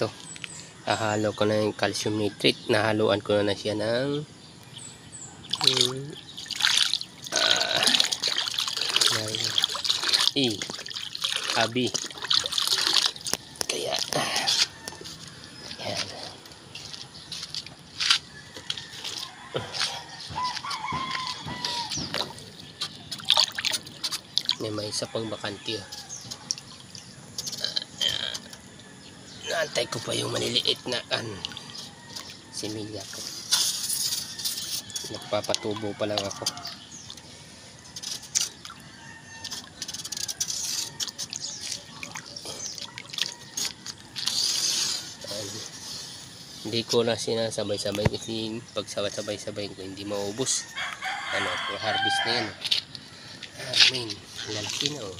ito. Hahalo ko na yung calcium nitrate. Nahaluan ko na, na siya ng mm, ah, ng E. Abi. Kaya, ah, yan. May may isa pang bakante ah. Naantay ko pa yung maliliit na an similya ko. Nagpapatubo pa lang ako. Ayan. Hindi ko na sinasabay-sabay kasi pag sabay-sabay ko hindi maubos. Ano, harvest na yan. Ah, Amin. Lalaki na oh.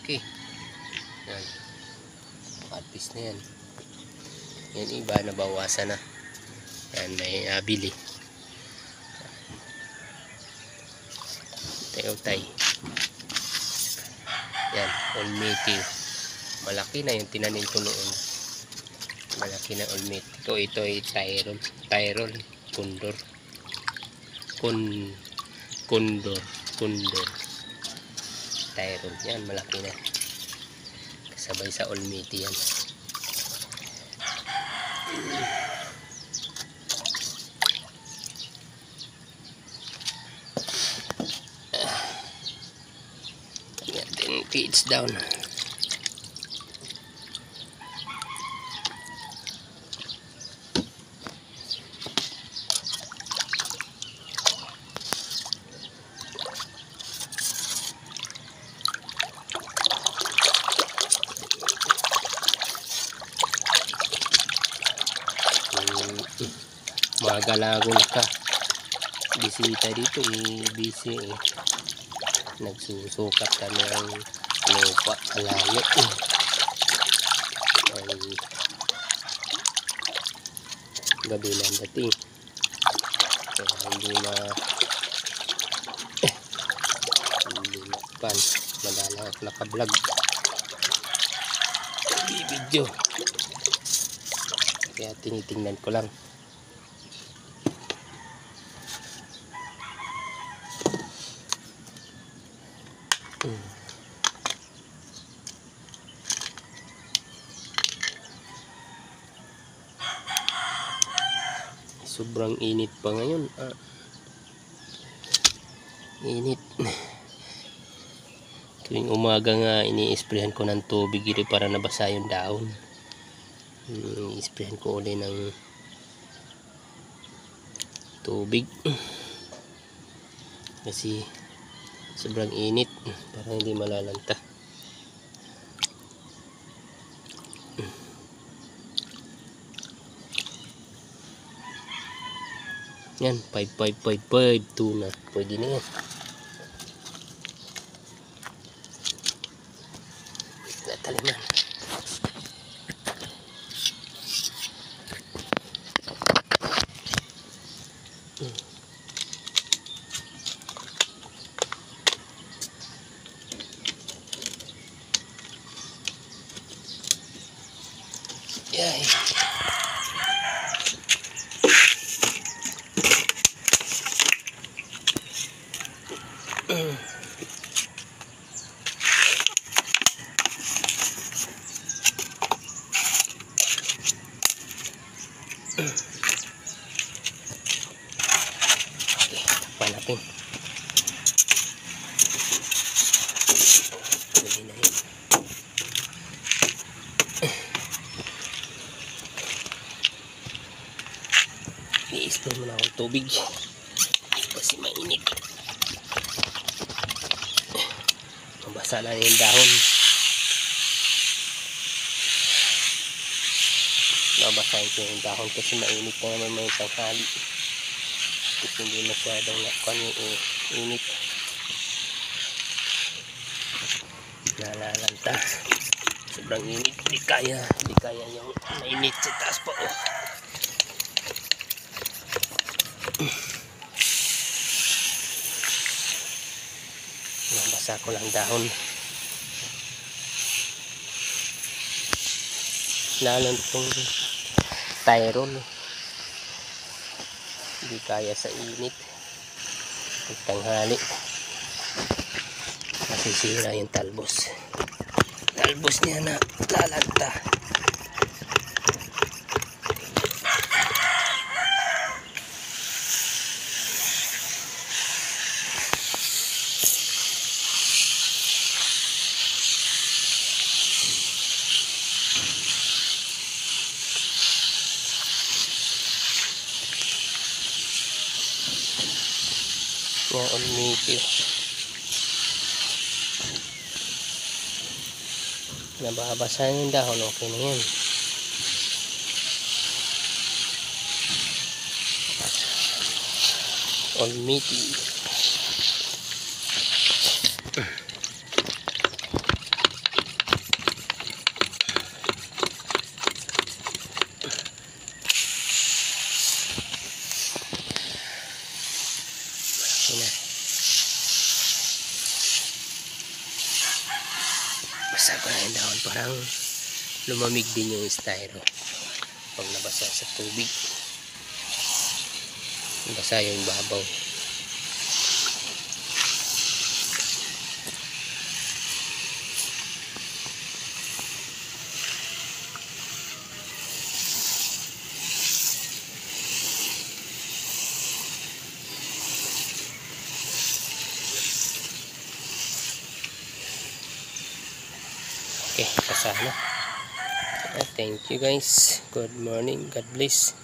Okay. Yan. Harvest na yan. Yan iba nabawasan na. Yan may nabili. Tayo-tay. Yan, ulmiti. Malaki na yung tinanim ko noon. Malaki na ulmiti. Ito, ito ay tyrol. Tyrol. Kundor. Kun kundor. Kundor. Tyrol. Yan, malaki na. Kasabay sa ulmiti yan. Din feeds down. Mm, mga galagon ka. Bisita dito eh busy eh. Nagsusukat kami ng lupa malayo eh. ay. Gabi na ang dating kaya hindi na eh, hindi na pan. Madala nakablog video. Kaya tinitingnan ko lang sobrang init pa ngayon. Ah. init. Tuwing umaga nga ini-sprayan ko ng tubig ito para nabasa yung dahon Hmm, i-sprayan ko uli ng tubig. Kasi sobrang init para hindi malalanta yan 5555 na pwede na yan nataliman Yay. Okay, takpan natin. Pwede na yun. i-spray mo na akong tubig kasi mainit mabasa na yung dahon. Babasahin ko yung dahon kasi mainit na naman may tanghali kasi hindi masyadong nakon yung init. Nalalanta sobrang init. Di kaya. Di kaya yung mainit sa taas pa oh Nabasa ko lang dahon. lalo itong tyrol. Hindi kaya sa init. Tanghali. Masisira yung talbos. Talbos niya na lalanta Yan, umipi. Nababasahan yung dahon, okay na yan. Almighty. Yan na. Basa ko na yung dahon. Parang lumamig din yung styro. Pag nabasa sa tubig. Basa yung babaw. Okay, basa na. Ah, Thank you guys. Good morning. God bless.